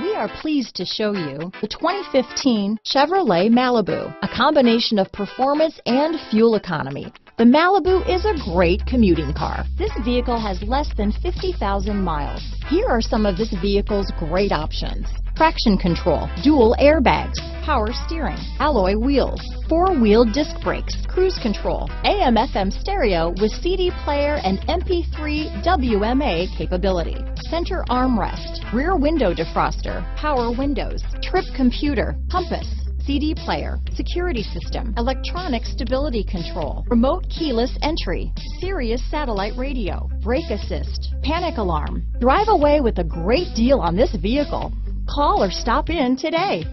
We are pleased to show you the 2015 Chevrolet Malibu, a combination of performance and fuel economy. The Malibu is a great commuting car. This vehicle has less than 50,000 miles. Here are some of this vehicle's great options. Traction control, dual airbags, power steering, alloy wheels, four-wheel disc brakes, cruise control, AM FM stereo with CD player and MP3 WMA capability, center armrest, rear window defroster, power windows, trip computer, compass, CD player, security system, electronic stability control, remote keyless entry, Sirius satellite radio, brake assist, panic alarm. Drive away with a great deal on this vehicle. Call or stop in today.